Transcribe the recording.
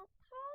the praying.